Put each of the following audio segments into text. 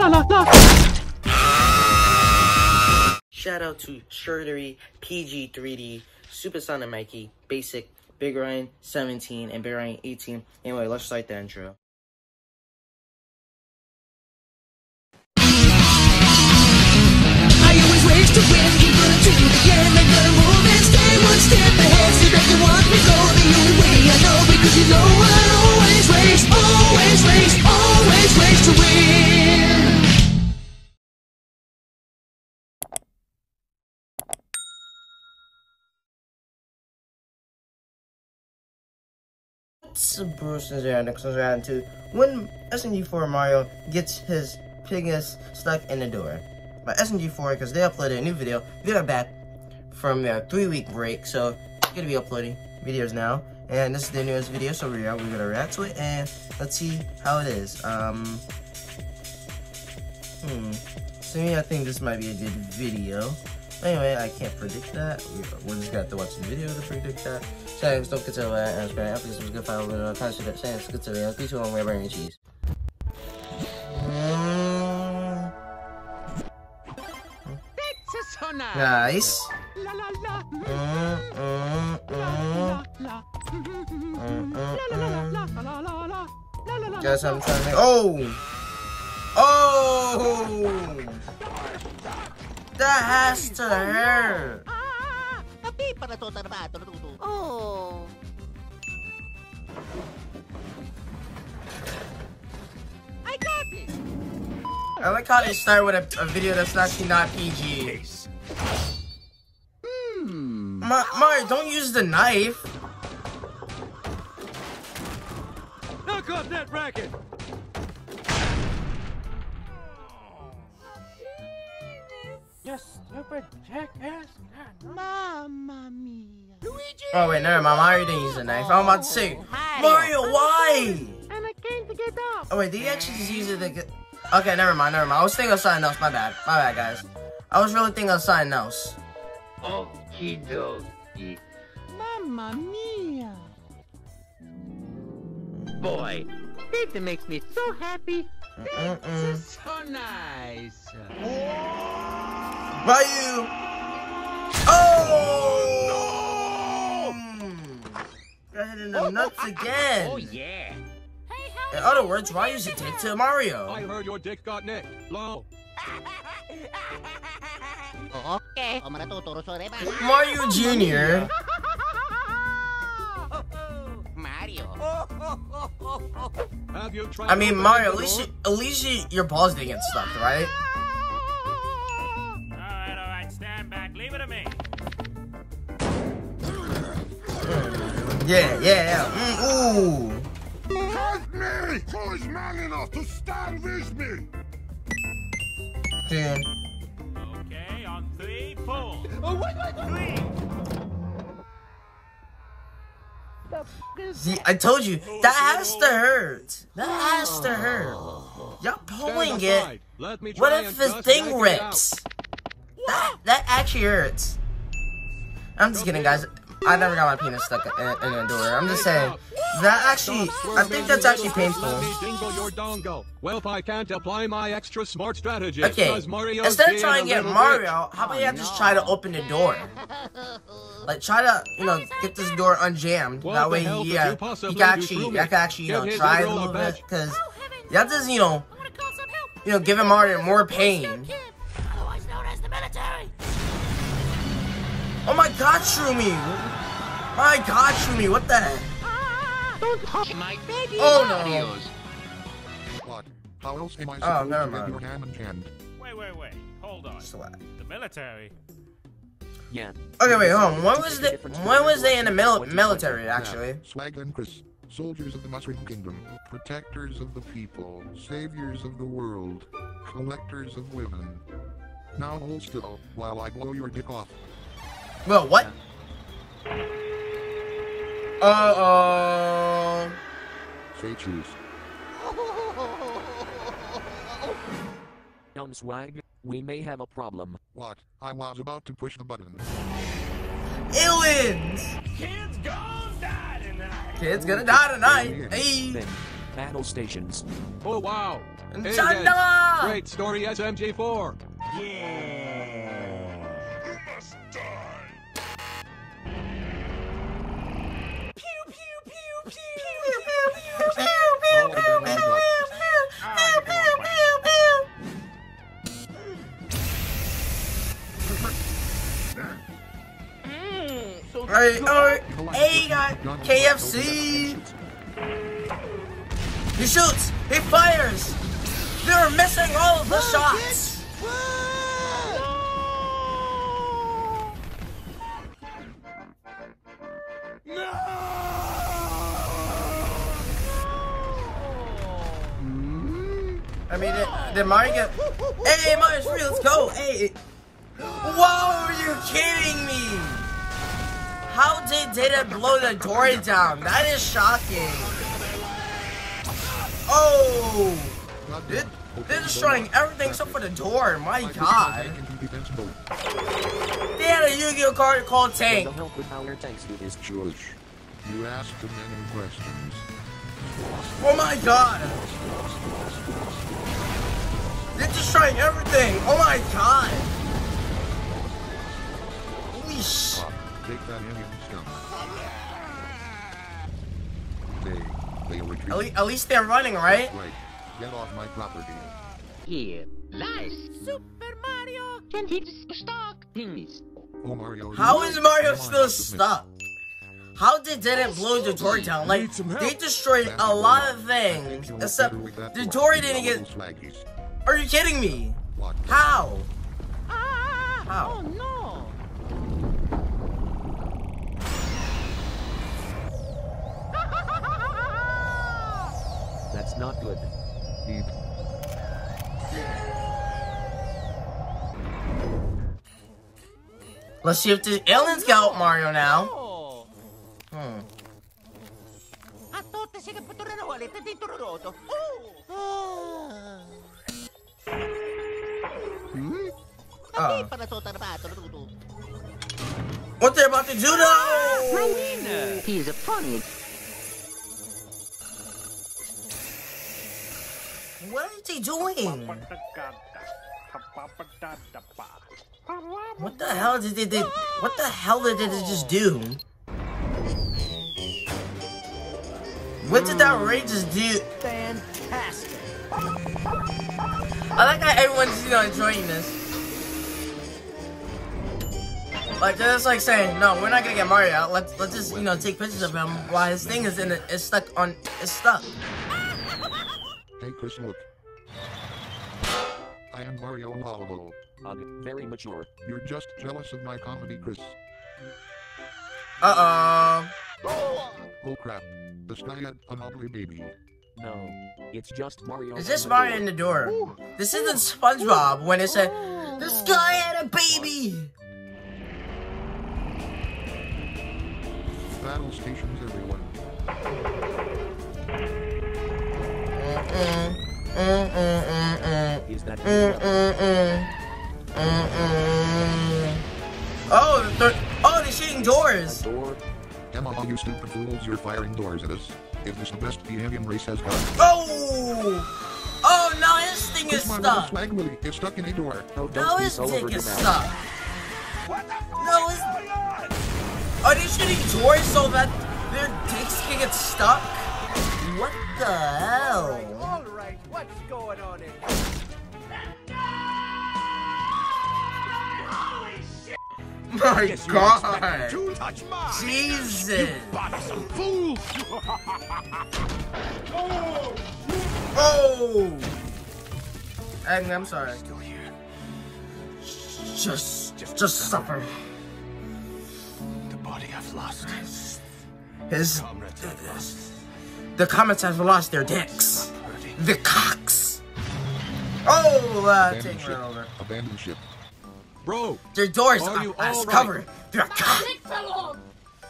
la la la. Shout out to Shirtery, PG3D, Super Supersonic Mikey, Basic, Big Rion 17, and Big Rion 18. Anyway, let's start the intro. I always race to win, even to the Up, Bruce Nixon's round two. When SMG4 Mario gets his penis stuck in the door. But SMG4, because they uploaded a new video, they're back from their three week break, so gonna be uploading videos now. And this is the newest video, so we're, we're gonna react to it and let's see how it is. Um, hmm. So me, I think this might be a good video. Anyway, I can't predict that. We- We're just have to watch the video to predict that. So, don't consider that and spread after this was good final video. Consider saying it's good to the too long, we're burning cheese. Nice. Guess I'm trying to. Oh! Oh! That has to hurt. Tapi para to trabaho natuto. Oh. I got it. I like how they start with a, a video that's actually not PG. Hmm. Ma- Mario, don't use the knife. Knock off that racket. You stupid jackass. Mamma mia. Luigi. Oh wait, never mind. Mario didn't use the knife. I'm about to say, Mario. Mario, why? And I came to get up. Oh wait, did he actually just use it to get? Okay, never mind, never mind. I was thinking of something else. My bad, my bad, guys. I was really thinking of something else. Okie dokie. Mamma mia. Boy, that makes me so happy. Mm-mm. So nice. Ryu! Oh! Got hit in the nuts again. Oh yeah. In other words, Ryu's a dick to Mario. I heard your dick got nicked. Low. Okay. O manatuturo sa reba. Mario Jr. Mario. Have you tried? I mean, Mario, at least, you, at least you, your balls didn't get stuck, right? Yeah, yeah, yeah. Mm, ooh. Help me! Who is man enough to stand with me? Yeah. Okay, on three, pull. Oh, wait, wait, wait. Three. See, I told you, that has to hurt. That has to hurt. Y'all pulling it. aside. Let me What if and the just thing rips? That that actually hurts. I'm just kidding, guys. I never got my penis stuck in, in a door. I'm just saying. That actually, I think that's actually painful. Let your dongle. Well, if I can't apply my extra smart strategy, Okay, because Mario's instead of being trying a to get little Mario, how about you just try to open the door? Like, try to, you know, get this door unjammed. What that way, hell could yeah, you you possibly can actually, through you me? can actually, you know, try a little little bit. badge. Because, yeah, just, you know, you know, giving Mario more pain. Oh my god, Shroomy! Oh my god, Shroomy, what the heck? Don't touch my baby. Oh no! What? How else am I Oh, supposed never to get your hand in hand? Wait, wait, wait. Hold on. Swag. The military. Yeah. Okay, wait, hold on. When was the when was they in the mil- military actually? Swag and Chris, soldiers of the Mushroom Kingdom, protectors of the people, saviors of the world, collectors of women. Now hold still while I blow your dick off. Well, what? Uh oh. Say choose. Young swag, we may have a problem. What? I was about to push the button. Aliens! Kids gonna die tonight. Kids gonna die tonight. Hey. Then, Battle stations. Oh wow! Hey, Great story SMG4. Alright, KFC. He shoots. He fires. They're missing all of the shots. I mean, did, did Mario get... Hey, Mario's free, let's go! Hey! Whoa, are you kidding me? How did Data blow the door down? That is shocking. Oh! They're, they're destroying everything except for the door, my god. They had a Yu-Gi-Oh card called Tank. The help with our tanks do this. George, you asked too many questions. Oh my god! They're destroying everything! Oh my god! Take that Indian scum. They, they retreat. At, le- at least they're running, right? Right. Get off my property. Here. Nice. Super Mario can hit stock things. Oh, Mario. How you- is Mario still stuck? How did Didn't blow the door down? Like, they destroyed a lot of things, except better with that the one. door didn't get... those. Are you kidding me? What? How? Ah! How? Not good. Eat. Let's see if the aliens can help Mario now. Hmm. A tutti si che potrebbero volete di Tororoto. Oh! Uh, Para to tarbato Rudo. what they're about to do now? He's a funny. What is he doing? What the hell did they do? What the hell did they just do? What did that Ray just do? Fantastic. I like how everyone's you know enjoying this. Like they're just like saying, no, we're not gonna get Mario out. Let's let's just you know take pictures of him while his thing is in it is stuck on is stuck. Hey, Chris, look. I am Mario Lollo. Ugh, very mature. You're just jealous of my comedy, Chris. Uh Oh Oh crap. This guy had an ugly baby. No, it's just Mario. oh. Is this Mario in the door? This isn't SpongeBob when it said, this guy had a baby. Battle stations everyone. Mm, mm, Is that. Oh, they're, oh, they're shooting doors. door? Come you stupid fools, you're firing doors at us. Is this the best the alien race has got? Oh! Oh, now his thing is Chris, my stuck. swag Willy is stuck in a door. No, Now don't his speak all over dick your is mouth. stuck. No, his... Are they shooting doors so that their dicks can get stuck? What the hell? All right, what's going on in My god! To touch mine. Jesus! You Bothersome fool. Oh! Agnes, I'm sorry. Just, just suffer. The body I've lost. His, Comrades I've lost. the comments have lost their dicks. Hurting. The cocks. Oh, uh, Abandon take ship. it over. Abandon ship. Bro, Their doors Are are, you are all right? covered. They're cocked.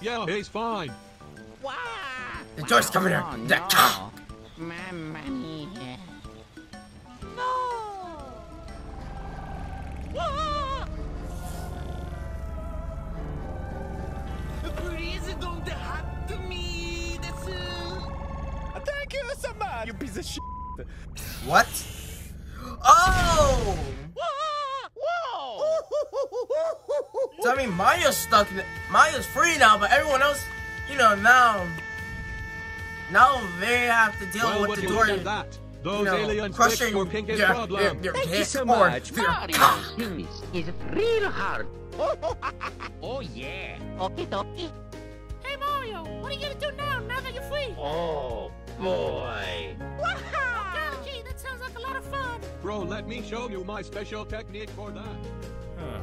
yeah, he's fine. Wow! The door's covered. Oh, They're no. cocked. Mamma mia. No! Please don't happen to me. This. Thank you so much. piece of shit. What? Oh! Whoa! So I mean, Mario's stuck. In, Mario's free now, but everyone else, you know, now, now they have to deal Well, with would the you door. look at that? Those you know, aliens crushing fixed your pinkish their, problem. their, their Thank you so or much. their Mario's cock. is real hard. oh yeah. Okie dokie. Hey Mario, what are you gonna do now, now that you're free? Oh boy. Bro, let me show you my special technique for that. Huh.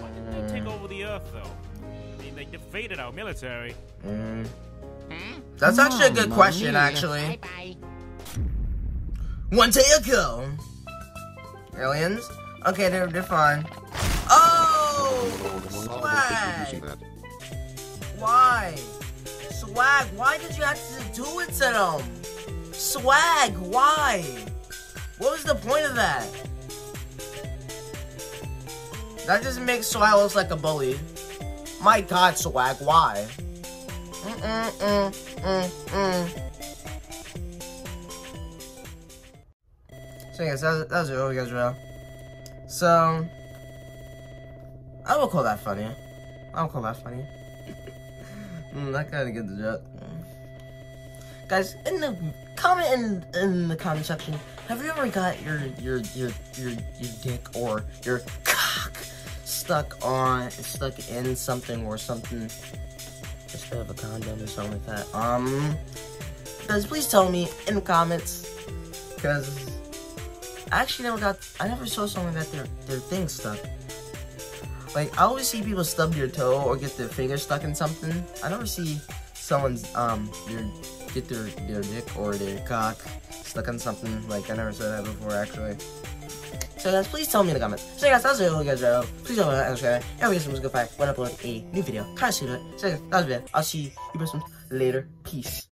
Why didn't they take over the Earth, though? I mean, they defeated our military. Mm. That's actually a good question, actually. Bye bye. One day ago. Aliens? Okay, they're, they're fine. Oh! Swag! Why? Swag, why did you have to do it to them? Swag, why? What was the point of that? That just makes Swag look like a bully. My god, Swag, why? Mm-mm-mm-mm-mm. So yes, that was, that was it, what guys real. So, I will call that funny. I will call that funny. mm, that kind of get the joke. Mm. Guys, in the comment in in the comment section, have you ever got your your your your your dick or your cock stuck on stuck in something or something instead of a condom or something like that? Um, guys, please tell me in the comments because I actually never got I never saw someone that their their thing stuck. Like I always see people stub their toe or get their finger stuck in something. I never see someone's um their get their their dick or their cock stuck on something. Like I never saw that before actually. So guys, please tell me in the comments. So guys, that's it. Hope you guys are Please don't forget to subscribe. And we get some good fight when I upload a new video. Kind of that. So guys, that was it. I'll see you guys later. Peace.